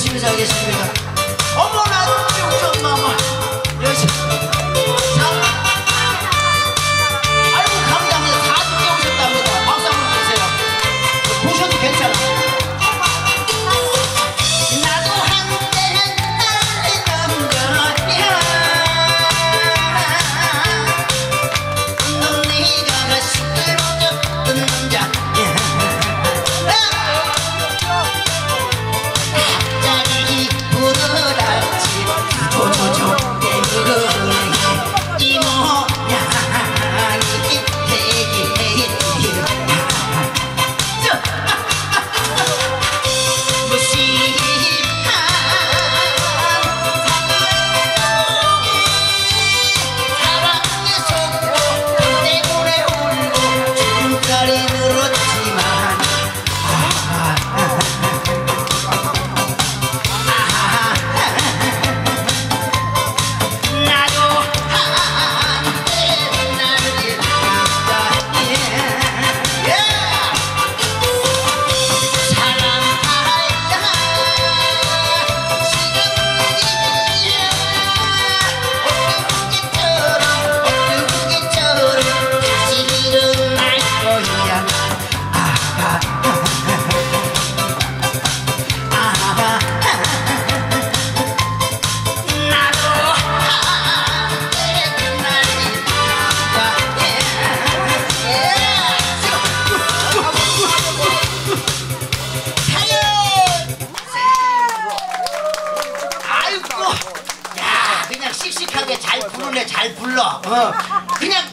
열심히 살겠습니다. 씩씩하게 잘 부르네 잘 불러 어. 그냥